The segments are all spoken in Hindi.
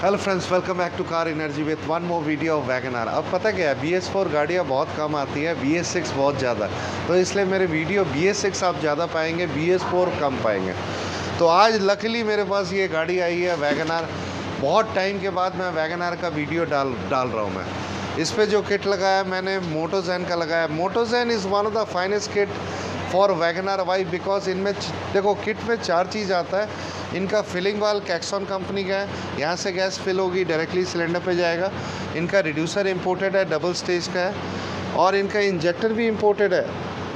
Hello friends welcome back to car energy with one more video of Wagon R अब पता क्या है बी एस फोर गाड़ियाँ बहुत कम आती है बी एस सिक्स बहुत ज़्यादा। तो इसलिए मेरे वीडियो बी एस सिक्स आप ज़्यादा पाएँगे बी एस फोर कम पाएँगे। तो आज लकली मेरे पास ये गाड़ी आई है वैगन आर बहुत टाइम के बाद मैं वैगन आर का वीडियो डाल डाल रहा हूँ मैं। इस पर जो किट लगाया मैंने मोटोजैन का लगाया। Motozen is one of the finest kit for Wagon R why because इनमें देखो किट में चार चीज़ आता है। इनका फिलिंग वाल कैक्सॉन कंपनी का है। यहाँ से गैस फिल होगी डायरेक्टली सिलेंडर पे जाएगा। इनका रिड्यूसर इंपोर्टेड है डबल स्टेज का है। और इनका इंजेक्टर भी इंपोर्टेड है।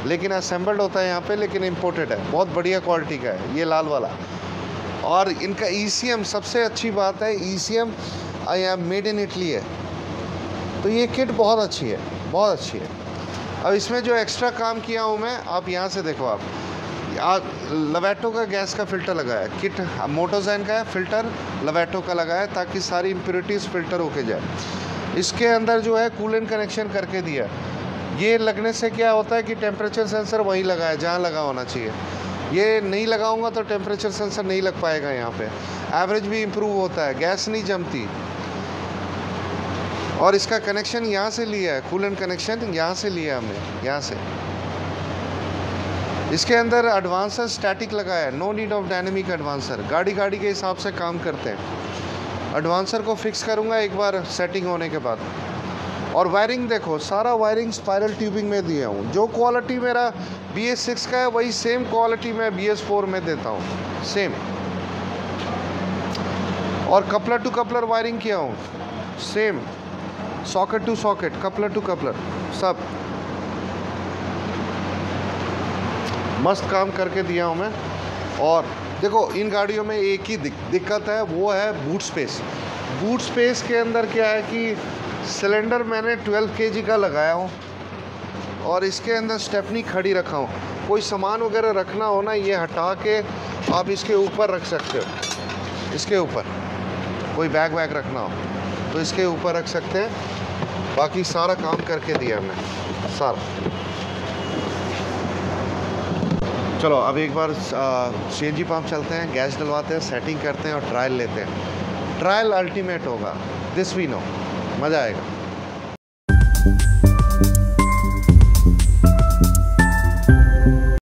लेकिन असेंबल्ड होता है यहाँ पे, लेकिन इंपोर्टेड है। बहुत बढ़िया क्वालिटी का है, ये लाल वाला। और इनका ई e सबसे अच्छी बात है ई सी मेड इन इटली है। तो ये किट बहुत अच्छी है, बहुत अच्छी है। अब इसमें जो एक्स्ट्रा काम किया हूँ मैं, आप यहाँ से देखो आप। लवेटो का गैस का फ़िल्टर लगाया किट मोटोजैन का है फ़िल्टर लवेटो का लगाया ताकि सारी इम्प्योरिटीज़ फ़िल्टर होके जाए। इसके अंदर जो है कूलेंट कनेक्शन करके दिया ये लगने से क्या होता है कि टेम्परेचर सेंसर वहीं लगा है, जहाँ लगा होना चाहिए। ये नहीं लगाऊँगा तो टेम्परेचर सेंसर नहीं लग पाएगा यहाँ पे। एवरेज भी इम्प्रूव होता है गैस नहीं जमती। और इसका कनेक्शन यहाँ से लिया है कूलेंट कनेक्शन यहाँ से लिया हमने, यहाँ से। इसके अंदर एडवांसर स्टैटिक लगाया है no need of dynamic advancer गाड़ी गाड़ी के हिसाब से काम करते हैं। एडवांसर को फिक्स करूँगा एक बार सेटिंग होने के बाद। और वायरिंग देखो, सारा वायरिंग स्पायरल ट्यूबिंग में दिया हूँ। जो क्वालिटी मेरा बी एस सिक्स का है, वही सेम क्वालिटी मैं बी एस फोर में देता हूँ। सेम और कपलर टू कपलर वायरिंग किया हूँ। Same socket to socket coupler to coupler सब। मस्त काम करके दिया हूँ मैं। और देखो, इन गाड़ियों में एक ही दिक्कत है, वो है बूट स्पेस बूट स्पेस के अंदर क्या है कि सिलेंडर मैंने 12 के का लगाया हूँ, और इसके अंदर स्टेपनी खड़ी रखा हूँ। कोई सामान वगैरह रखना हो ना, ये हटा के आप इसके ऊपर रख सकते हो। इसके ऊपर, कोई बैग वैग रखना हो। तो इसके ऊपर रख सकते हैं। बाकी सारा काम करके दिया हमने। सारा। चलो, अब एक बार सी एन जी पम्प चलते हैं, गैस डलवाते हैं सेटिंग करते हैं और ट्रायल लेते हैं। ट्रायल अल्टीमेट होगा। दिस वी नो मज़ा आएगा।